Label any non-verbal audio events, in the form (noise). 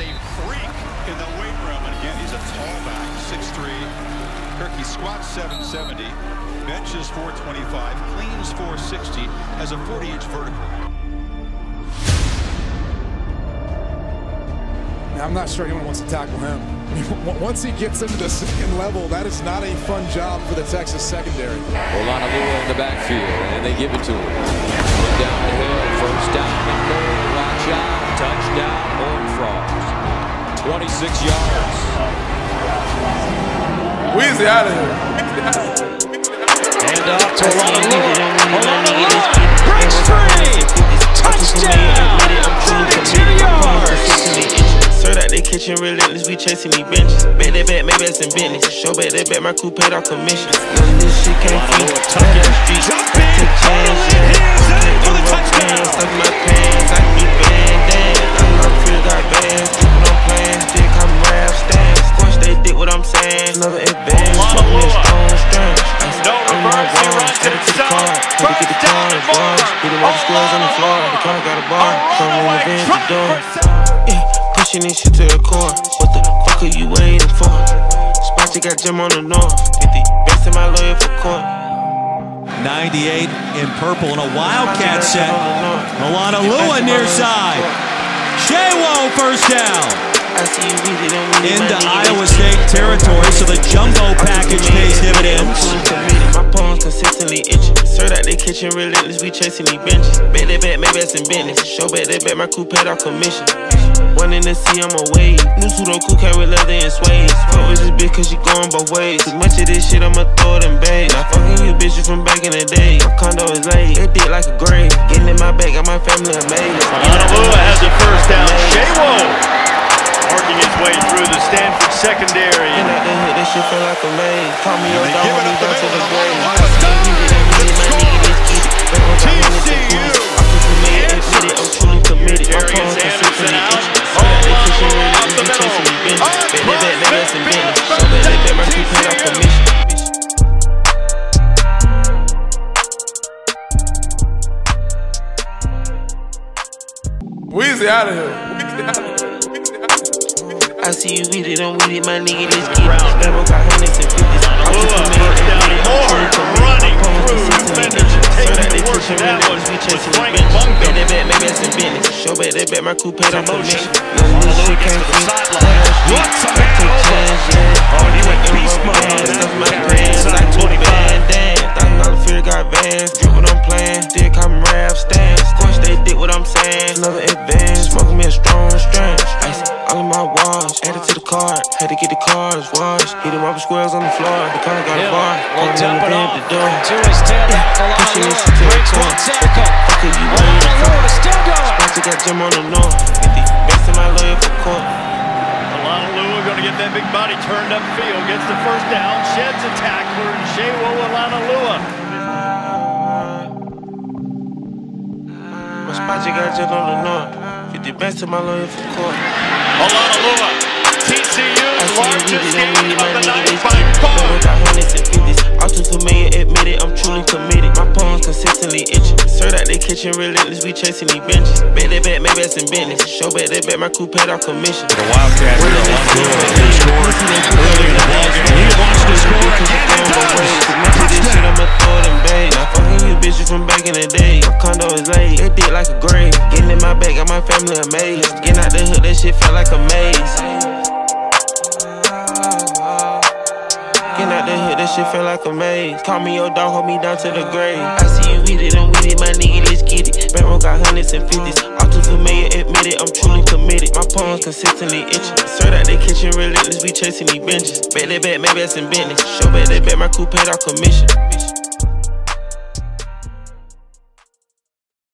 a freak in the weight room. And again, he's a tall back, 6'3". Kirky squats 770, benches 425, cleans 460, has a 40-inch vertical. I'm not sure anyone wants to tackle him. (laughs) Once he gets into the second level, that is not a fun job for the Texas secondary. Olonilua in the backfield, and they give it to him. Down the hill, first down and goal. Watch out, touchdown, Horned Frogs. 26 yards. Weezy out of here. Hand off to Olonilua. Olonilua breaks free. Touchdown. 32 yards. Serve out the kitchen relentless, we chasing these benches. Bet that bet, maybe that's in business. Show bet that bet, my crew paid our commission. None of this shit can't free. Tuck in the streets, take chance, yeah. For the touchdown. Stuff my pants, I reverse, he runs to the side. First down and more. Hit him off the squares on the floor. The car got a bar. Come in the van, the door. Yeah, pushing this shit to the core. What the fuck are you waiting for? Spot you got Jim on the north. Get the best of my lawyer for court. 98 in purple and a wildcat set. Milana Lua near side. Sewo first down. I see you with it, don't need Into Iowa State territory, so the jumbo package kitchen relentless, we chasing these benches. Bet that bet, maybe that's in business. Show bet that bet, my crew paid our commission. One in the sea, I'm away. New Sudoku came with leather and suede. Fuck with this bitch cause she going both ways. Too much of this shit, I'ma throw it in bait. Now fucking you bitches from back in the day. My condo is late, it did like a grave. Getting in my bag, got my family amazed. Olonilua has the first down. Sewo working his way through the Stanford secondary. Get out the hood, this shit feel like a maze. Call me your dog, give it hold me down to the grave. Weezy out of here. I see you with it, I'm with it, my nigga, let's get it. Lambo got hundreds and fifties. I'm too down I'm and more. Taking that they work. kitchen That relentless, was we chasing these benches. Bunkum. Bet they bet, maybe that's in business. Show bet they bet, my coupe motion. commission. None this shit can't free. Had to get the cars washed. Hit him up with squares on the floor. The car got a Hill bar. will Coming in dump the it off door. to his tailback. Pushing this Olonilua shit to the breaks one tackle. Fuck are you waiting for? Olonilua to still going. Spot you got Jim on the north. Get the best of my lawyer for court. Olonilua going to get that big body turned upfield. Gets the first down. Sheds a tackler. And Sewo Olonilua. My spot you got Jim on the north. Get the best of my lawyer for court. Olonilua. The. I'm admit it, I'm truly committed. My palms consistently itching. Serve out the kitchen relentless, we chasing these benches. Bet they bet, maybe that's in business. Show bet they bet, my crew paid our commission. The Wildcat here, Olonilua, who scored early in the ballgame. He wants to score again does. It bitches from back in the day. My condo is late, it did like a grave. Getting in my bag, got my family amazed. Getting out the hood, that shit felt like a maze. Shit felt like a maze. Call me your dog, hold me down to the grave. I see you with it, I'm with it, my nigga, let's get it. Bankroll got hundreds and fifties. All too familiar, admit it, I'm truly committed. My palms consistently itching. Serve out the kitchen relentless, we chasing these benches. Bet they bet, maybe that's in business. Show bet they bet, my crew paid our commission.